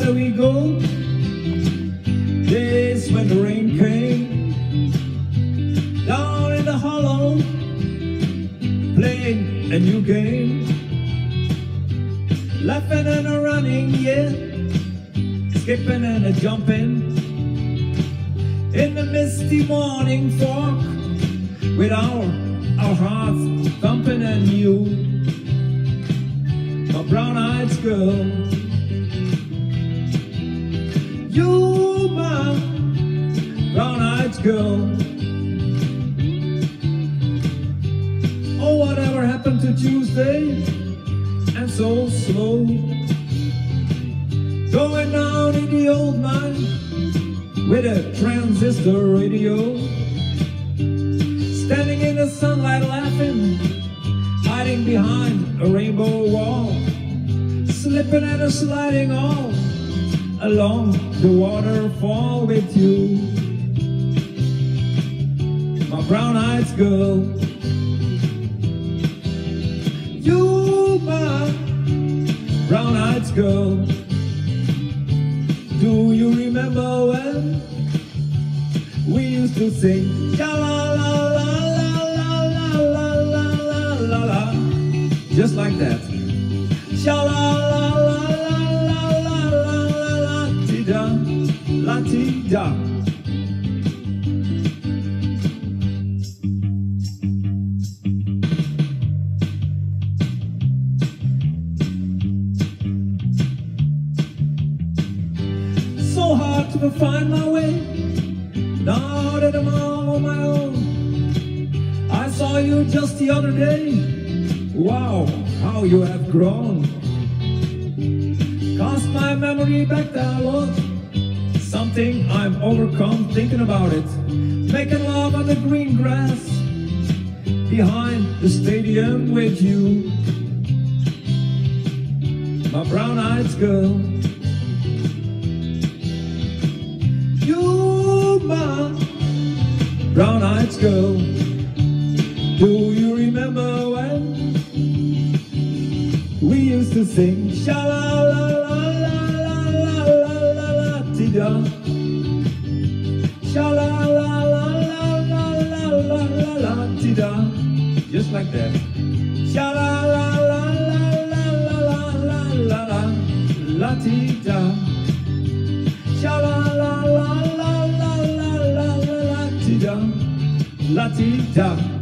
where we go Days when the rain came. Down in the hollow Playing a new game. Laughing and a running, yeah. Skipping and a jumping. In the misty morning fog With our, our hearts thumping and you. My brown-eyed girl. You, my brown-eyed girl. Oh, whatever happened to Tuesday? And so slow. Going down in the old mine with a transistor radio. Standing in the sunlight laughing, hiding behind a rainbow wall. Slipping and a sliding all along the waterfall with you. My brown-eyed girl. You, my brown-eyed girl. Do you remember when we used to sing la la la la la la la la la la just like that sha la to find my way. Now that I'm all on my own, I saw you just the other day. Wow, how you have grown. Cast my memory back down, Lord. Something I'm overcome thinking about it. Making love on the green grass behind the stadium with you. My brown-eyed girl. Brown-eyed girl. Do you remember when we used to sing sha la la la la la la la la ti da sha la la la la la la la la la ti da just like that sha la la la la la la la la la la ti da la ti da.